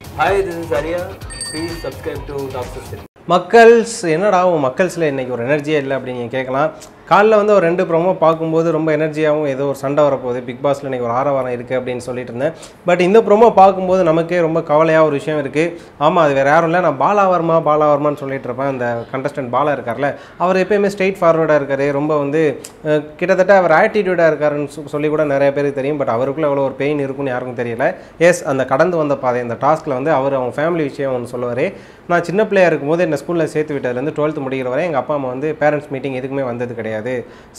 Hi, this is Arya. Please subscribe to Doctor மக்கள்ஸ் என்னடா உன் மக்கள்ஸில் இன்றைக்கி ஒரு எனர்ஜியே இல்லை அப்படின்னு நீங்கள் கேட்கலாம் காலைல வந்து ஒரு ரெண்டு ப்ரோமோ பார்க்கும்போது ரொம்ப எனர்ஜியாகவும் ஏதோ ஒரு சண்டை வரப்போகுது. பிக் பாஸில் இன்றைக்கி ஒரு ஆரவாரம் இருக்குது அப்படின்னு சொல்லிட்டு இருந்தேன். பட் இந்த ப்ரோமோ பார்க்கும்போது நமக்கே ரொம்ப கவலையாக ஒரு விஷயம் இருக்குது ஆமாம் அது வேறு யாரும் இல்லை. நான் பாலா வர்மா பாலா வர்மான்னு சொல்லிட்டு இருப்பேன். அந்த கண்டஸ்டன்ட் பாலா இருக்கார்ல அவர் எப்பயுமே ஸ்ட்ரெயிட் ஃபார்வர்டாக இருக்கார். ரொம்ப வந்து கிட்டத்தட்ட அவர் ஆட்டிடியூடாக இருக்காருன்னு சொல்லி கூட நிறைய பேருக்கு தெரியும். பட் அவருக்குள்ளே எவ்வளோ ஒரு பெயின் இருக்குன்னு யாருக்கும் தெரியல. எஸ் அந்த கடந்து வந்த பாதை இந்த டாஸ்கில் வந்து அவர் அவங்க ஃபேமிலி விஷயம் ஒன்று சொல்லுவார். நான் சின்ன பிள்ளையாக இருக்கும்போது என்னை ஸ்கூலில் சேர்த்து விட்டதுலேருந்து டுவெல்த் முடிக்கிற வரை எங்கள் அப்பா அம்மா வந்து பேரண்ட்ஸ் மீட்டிங் எதுக்குமே வந்தது கிடையாது.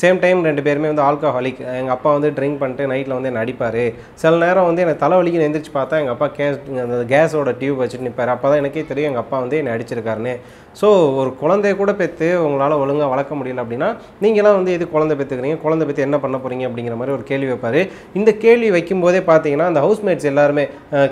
சேம் டைம் ரெண்டு பேருமே வந்து ஆல்கஹாலிக் எங்கள் அப்பா வந்து ட்ரிங்க் பண்ணிட்டு நைட்டில் வந்து என்ன அடிப்பார். சில நேரம் வந்து எனக்கு தலைவலிக்கு எந்திரிச்சு பார்த்தா எங்கள் அப்பா கேஸ் அந்த கேஸோட டியூப் வச்சுட்டு நிற்பார் அப்போ தான் எனக்கே தெரியும் எங்கள் அப்பா வந்து என்னை அடிச்சிருக்காருன்னு. ஸோ ஒரு குழந்தைய கூட பெற்று உங்களால் ஒழுங்காக வளர்க்க முடியல அப்படின்னா நீங்களாம் வந்து எது குழந்தை பெற்றுக்கிறீங்க குழந்தை பெற்று என்ன பண்ண போகிறீங்க அப்படிங்கிற மாதிரி ஒரு கேள்வி வைப்பார். இந்த கேள்வி வைக்கும்போதே பார்த்தீங்கன்னா அந்த ஹவுஸ்மேட்ஸ் எல்லாருமே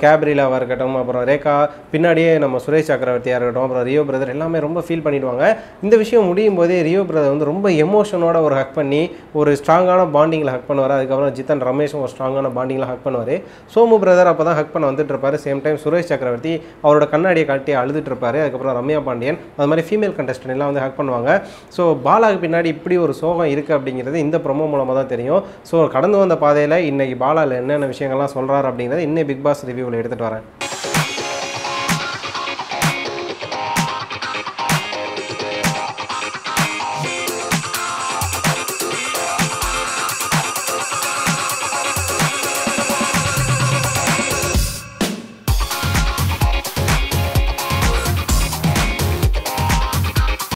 கேப்ரிலாவாக இருக்கட்டும் அப்புறம் ரேகா பின்னாடியே நம்ம சுரேஷ் சக்கரவர்த்தியாக இருக்கட்டும் அப்புறம் ரியோ பிரதர் எல்லாமே ரொம்ப ஃபீல் பண்ணிவிடுவாங்க இந்த விஷயம் முடியும் போதே ரியோ பிரதர் வந்து ரொம்ப எமோஷன் எமோஷனோட ஒரு ஹக் பண்ணி ஒரு ஸ்ட்ராங்கான பாண்டிங்கில் ஹக் பண்ணுவார். அதுக்கப்புறம் ஜித்தன் ரமேஷும் ஒரு ஸ்ட்ராங்கான பாண்டிங்கில் ஹக் பண்ணுவார். சோமு பிரதர் அப்போ தான் ஹக் பண்ண வந்துட்டு இருப்பாரு. சேம் டைம் சுரேஷ் சக்கரவர்த்தி அவரோட கண்ணாடியை காட்டி அழுதுட்டு இருப்பாரு. அதுக்கப்புறம் ரம்யா பாண்டியன் அது மாதிரி ஃபீமேல் கண்டஸ்டன் எல்லாம் வந்து ஹக் பண்ணுவாங்க. ஸோ பாலாக்கு பின்னாடி இப்படி ஒரு சோகம் இருக்குது அப்படிங்கிறது இந்த ப்ரொமோ மூலமாக தான் தெரியும். ஸோ கடந்து வந்த பாதையில் இன்றைக்கி பாலாவில் என்னென்ன விஷயங்கள்லாம் சொல்கிறார் அப்படிங்கிறது இன்னும் பிக் பாஸ் ரிவ்யூவில் எடுத்துகிட்டு வரேன்.